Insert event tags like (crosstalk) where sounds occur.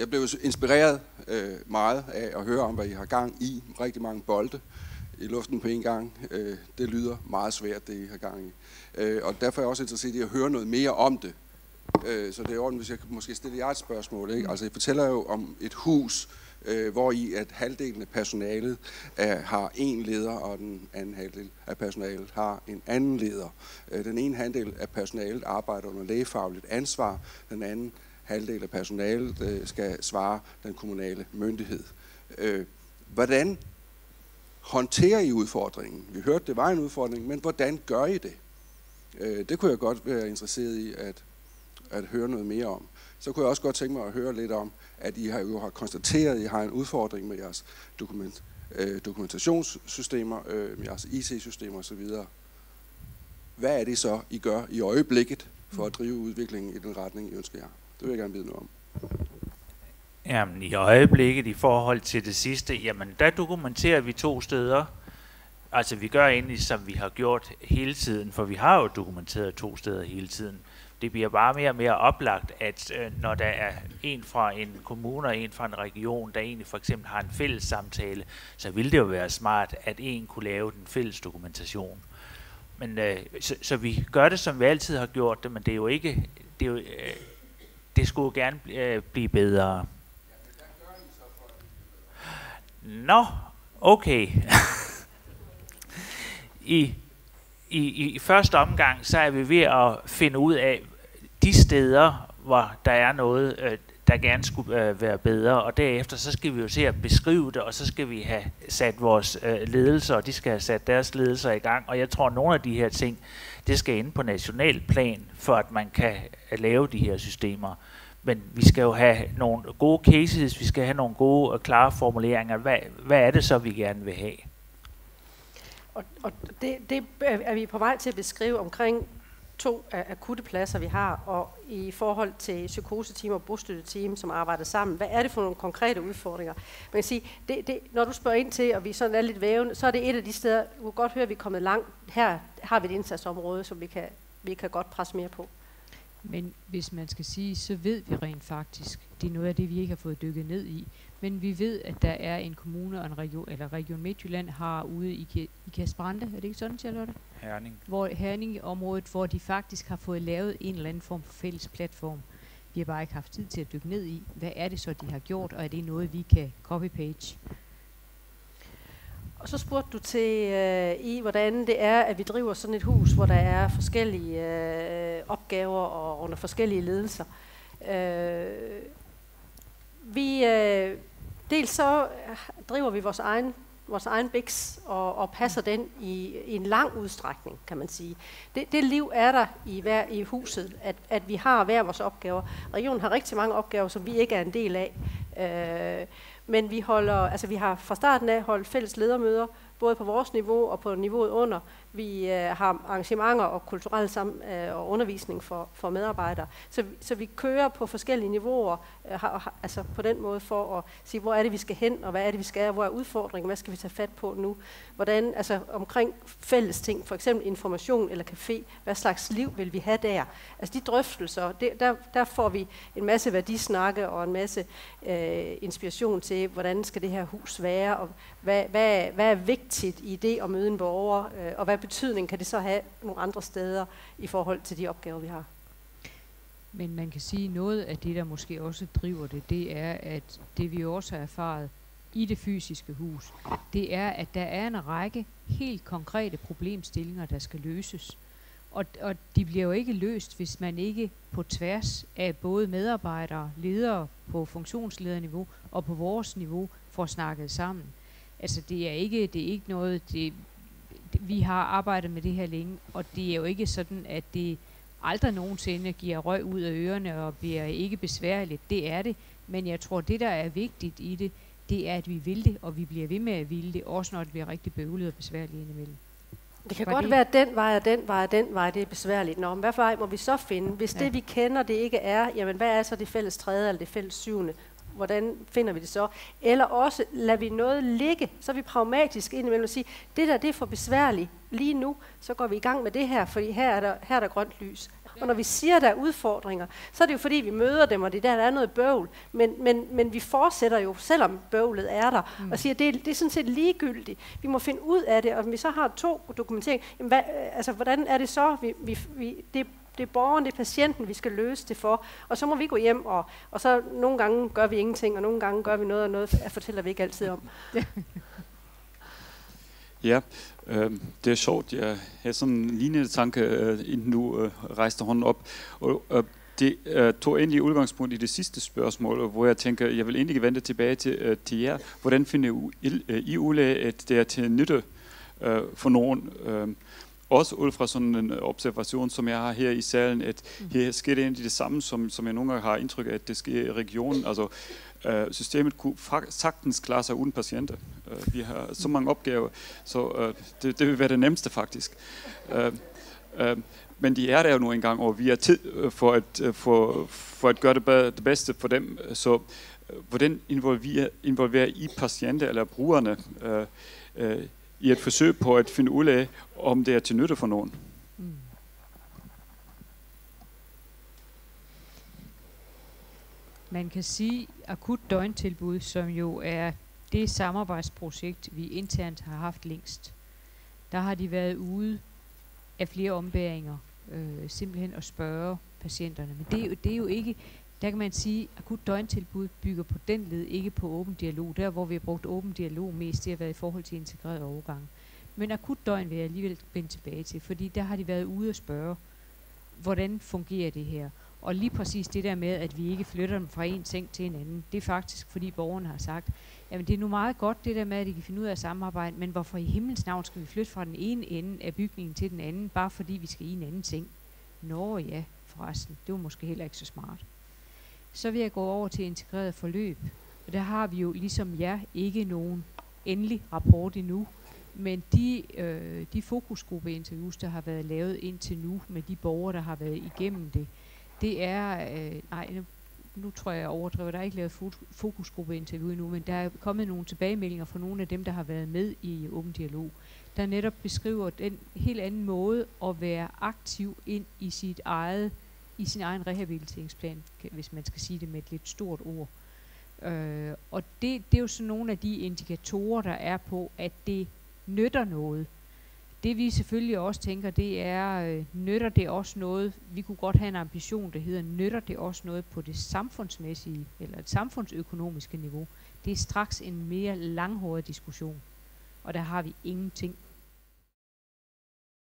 Jeg blev inspireret øh, meget af at høre om, hvad I har gang i. Rigtig mange bolde i luften på en gang. Øh, det lyder meget svært, det I har gang i. Øh, og derfor er jeg også interesseret i at høre noget mere om det. Øh, så det er ordentligt, hvis jeg kan måske stille jer et spørgsmål. Ikke? Altså, I fortæller jo om et hus, øh, hvor i at halvdelen af personalet er, har en leder, og den anden halvdel af personalet har en anden leder. Øh, den ene halvdel af personalet arbejder under lægefagligt ansvar, den anden halvdel af personalet øh, skal svare den kommunale myndighed. Øh, hvordan håndterer I udfordringen? Vi hørte, det var en udfordring, men hvordan gør I det? Øh, det kunne jeg godt være interesseret i at, at høre noget mere om. Så kunne jeg også godt tænke mig at høre lidt om, at I har jo har konstateret, at I har en udfordring med jeres dokument, øh, dokumentationssystemer, øh, med jeres IT-systemer osv. Hvad er det så, I gør i øjeblikket for at drive udviklingen i den retning, I ønsker jer? Det vil jeg gerne vide noget om. Jamen i øjeblikket i forhold til det sidste, jamen der dokumenterer vi to steder. Altså vi gør egentlig som vi har gjort hele tiden, for vi har jo dokumenteret to steder hele tiden. Det bliver bare mere og mere oplagt, at øh, når der er en fra en kommune og en fra en region, der egentlig for eksempel har en fælles samtale, så ville det jo være smart, at en kunne lave den fælles dokumentation. Men øh, så, så vi gør det, som vi altid har gjort det, men det er jo ikke, det, er jo, øh, det skulle gerne øh, blive bedre. Nå, okay. (laughs) I, i, I første omgang, så er vi ved at finde ud af de steder, hvor der er noget, øh, der gerne skulle øh, være bedre, og derefter så skal vi jo se at beskrive det, og så skal vi have sat vores øh, ledelser, og de skal have sat deres ledelser i gang, og jeg tror, at nogle af de her ting, det skal ind på national plan, for at man kan øh, lave de her systemer. Men vi skal jo have nogle gode cases, vi skal have nogle gode og klare formuleringer. Hvad, hvad er det så, vi gerne vil have? Og, og det, det er vi på vej til at beskrive omkring to akutte pladser, vi har, og i forhold til psykoseteam og bostøtteteam, som arbejder sammen, hvad er det for nogle konkrete udfordringer? Man kan sige, det, det, når du spørger ind til, og vi sådan er lidt vævende, så er det et af de steder, du kan godt høre, at vi er kommet langt. Her har vi et indsatsområde, som vi kan, vi kan godt presse mere på. Men hvis man skal sige, så ved vi rent faktisk, det er noget af det, vi ikke har fået dykket ned i, men vi ved, at der er en kommune og en region, eller Region Midtjylland har ude i, i Kasbrande, er det ikke sådan, Charlotte? Herning. Hvor Herning-området, hvor de faktisk har fået lavet en eller anden form for fælles platform. Vi har bare ikke haft tid til at dykke ned i, hvad er det så, de har gjort, og er det noget, vi kan copy-page? Og så spurgte du til øh, i, hvordan det er, at vi driver sådan et hus, hvor der er forskellige øh, opgaver og under forskellige ledelser. Øh, vi, øh, dels så driver vi vores egen vores egen biks og, og passer den i, i en lang udstrækning, kan man sige. Det, det liv er der i, hver, i huset, at, at vi har hver vores opgaver. Regionen har rigtig mange opgaver, som vi ikke er en del af. Øh, men vi holder, altså vi har fra starten af holdt fælles ledermøder, både på vores niveau og på niveauet under. Vi øh, har arrangementer og kulturel sam, øh, og undervisning for, for medarbejdere. Så, så vi kører på forskellige niveauer, øh, har, altså på den måde for at sige, hvor er det, vi skal hen, og hvad er det, vi skal, hvor er udfordringen, hvad skal vi tage fat på nu? Hvordan, altså omkring fælles ting, for eksempel information eller café, hvad slags liv vil vi have der? Altså de drøftelser, det, der, der får vi en masse værdisnakke og en masse øh, inspiration til, hvordan skal det her hus være, og hvad, hvad, hvad er vigtigt i det at møde en borger, øh, og hvad betydning kan det så have nogle andre steder i forhold til de opgaver, vi har? Men man kan sige, at noget af det, der måske også driver det, det er, at det vi også har erfaret i det fysiske hus, det er, at der er en række helt konkrete problemstillinger, der skal løses. Og, og de bliver jo ikke løst, hvis man ikke på tværs af både medarbejdere, ledere på funktionslederniveau og på vores niveau får snakket sammen. Altså det er ikke, det er ikke noget, det, vi har arbejdet med det her længe, og det er jo ikke sådan, at det aldrig nogensinde giver røg ud af ørerne og bliver ikke besværligt. Det er det. Men jeg tror, det der er vigtigt i det, det er, at vi vil det, og vi bliver ved med at ville det, også når det bliver rigtig bøvlet og besværligt indimellem. Det kan Var godt det? være, at den vej og den vej og den vej, det er besværligt. Nå, men hvad vej må vi så finde? Hvis ja. det, vi kender, det ikke er, jamen hvad er så det fælles tredje eller det fælles syvende? Hvordan finder vi det så? Eller også lader vi noget ligge, så er vi pragmatisk indimellem og sige, det der det er for besværligt lige nu, så går vi i gang med det her, fordi her er der, her er der grønt lys. Og når vi siger, at der er udfordringer, så er det jo fordi, vi møder dem, og det der, der er noget bøvl. Men, men, men vi fortsætter jo, selvom bøvlet er der, mm. og siger, at det, det er sådan set ligegyldigt. Vi må finde ud af det, og vi så har to dokumentering, jamen hvad, altså, hvordan er det så, vi, vi, vi, det det er borgeren, det er patienten, vi skal løse det for. Og så må vi gå hjem, og, og så nogle gange gør vi ingenting, og nogle gange gør vi noget, og noget fortæller vi ikke altid om. (laughs) Ja, øh, det er sjovt. Jeg har sådan en lignende tanke, øh, inden du øh, rejste hånden op. Og, øh, det øh, tog endelig udgangspunkt i det sidste spørgsmål, hvor jeg tænker, jeg vil endelig vende tilbage til, øh, til jer. Hvordan finder øh, I ud af, at det er til nytte øh, for nogen? Øh, også ud fra sådan en observation, som jeg har her i salen, at mm. her sker det egentlig det samme, som, som jeg nogle gange har indtryk af, at det sker i regionen. Altså, øh, systemet kunne sagtens klare sig uden patienter. Øh, vi har så mange opgaver, så øh, det, det vil være det nemmeste faktisk. Øh, øh, men de er der jo nu engang, og vi har tid øh, for at, øh, for, for at gøre det, det bedste for dem. Så øh, hvordan involverer, involverer I patienter eller brugerne øh, øh, i et forsøg på at finde ud af, om det er til nytte for nogen. Mm. Man kan sige, akut døgntilbud, som jo er det samarbejdsprojekt, vi internt har haft længst, der har de været ude af flere ombæringer, øh, simpelthen at spørge patienterne. Men det er, jo, det er jo ikke, der kan man sige, at akut døgntilbud bygger på den led, ikke på åben dialog. Der, hvor vi har brugt åben dialog mest, det har været i forhold til integreret overgang. Men akut døgn vil jeg alligevel vende tilbage til, fordi der har de været ude og spørge, hvordan fungerer det her? Og lige præcis det der med, at vi ikke flytter dem fra en seng til en anden, det er faktisk, fordi borgerne har sagt, jamen det er nu meget godt det der med, at de kan finde ud af samarbejde, men hvorfor i himlens navn skal vi flytte fra den ene ende af bygningen til den anden, bare fordi vi skal i en anden seng? Nå ja, forresten, det var måske heller ikke så smart. Så vil jeg gå over til integreret forløb. Og der har vi jo ligesom jer ikke nogen endelig rapport endnu. Men de, øh, de fokusgruppeinterviews, der har været lavet indtil nu med de borgere, der har været igennem det, det er, øh, nej, nu, nu tror jeg, jeg overdriver, der er ikke lavet fokusgruppeinterview endnu, men der er kommet nogle tilbagemeldinger fra nogle af dem, der har været med i Åben Dialog, der netop beskriver den helt anden måde at være aktiv ind i sit eget i sin egen rehabiliteringsplan, hvis man skal sige det med et lidt stort ord. Øh, og det, det er jo sådan nogle af de indikatorer, der er på, at det nytter noget. Det vi selvfølgelig også tænker, det er, øh, nytter det også noget, vi kunne godt have en ambition, der hedder, nytter det også noget på det samfundsmæssige, eller et samfundsøkonomiske niveau. Det er straks en mere langhåret diskussion, og der har vi ingenting